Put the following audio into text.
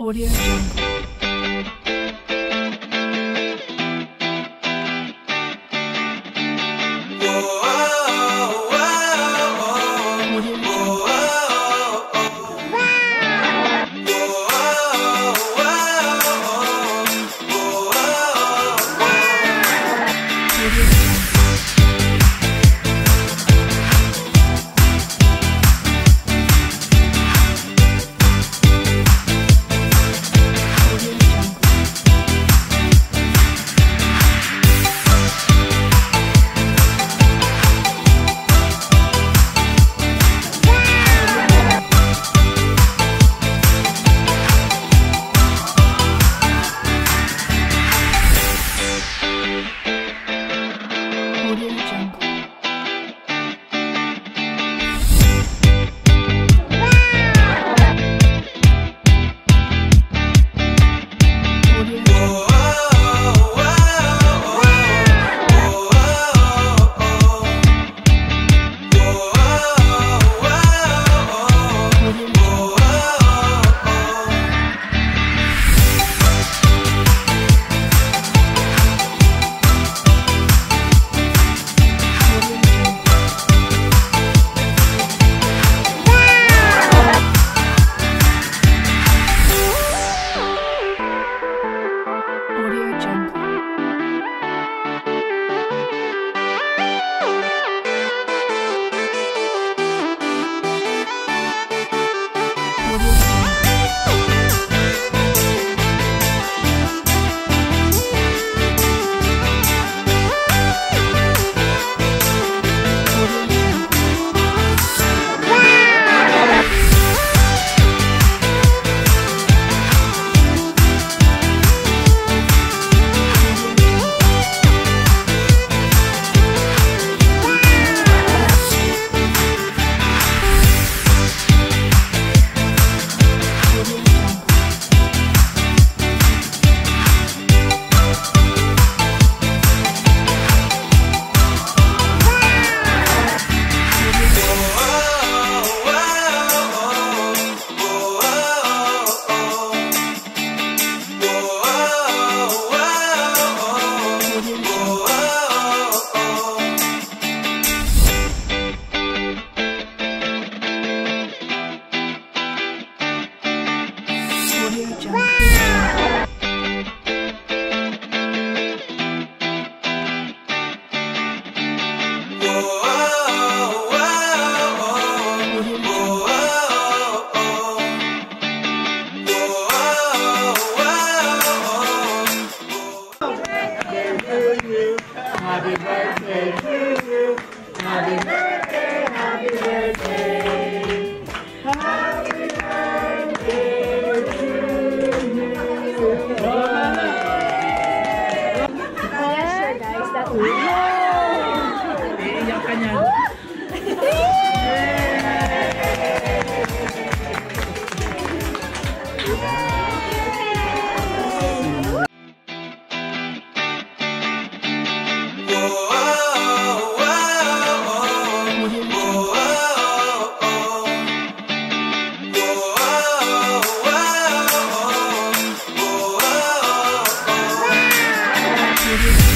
Audio Happy birthday to you. Happy birthday, happy birthday. Happy birthday to you. Oh, sure guys, that's you.